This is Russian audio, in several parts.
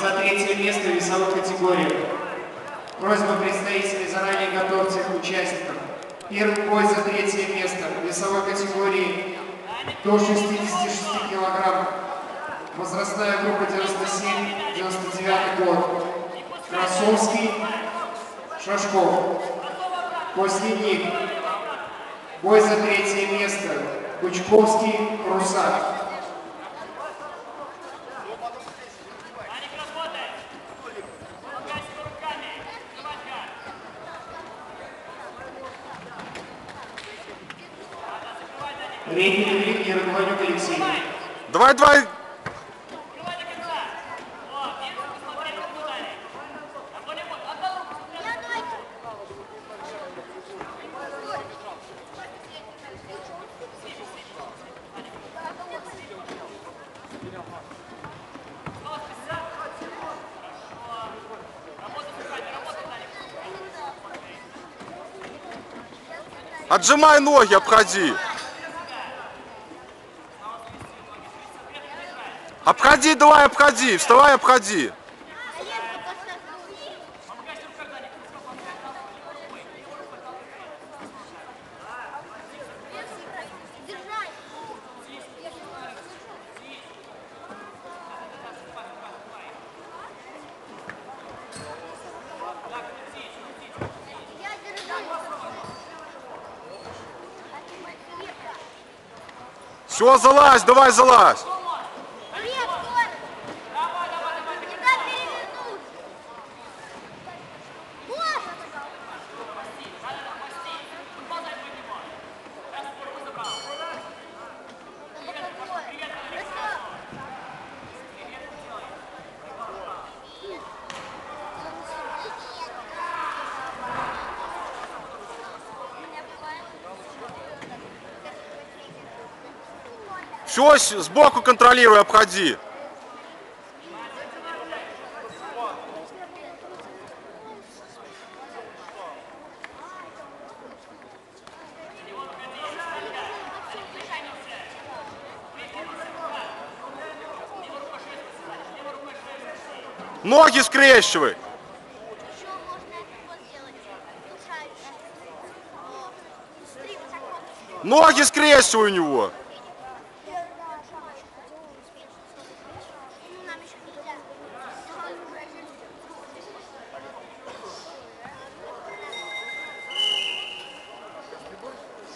за третье место в весовой категории. Просьба представителей заранее готовьте участников. Первый бой за третье место в весовой категории до 66 килограмм. Возрастная группа 97-99 год. Красовский, Шашков. После них бой за третье место. Кучковский, Русак. Давай, давай. Отжимай ноги, обходи. Обходи, давай, обходи. Вставай, обходи. Все, залазь, давай, залазь. Все, сбоку контролируй, обходи. Ноги скрещивай. Ноги скрещивай у него.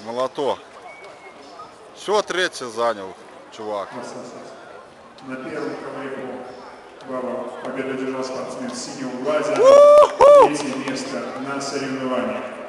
Молоток. Все, третий занял, чувак. На первом коврику Баба победу одержал спортсмен в синем глазе. Третье место на соревнованиях.